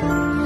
Bye.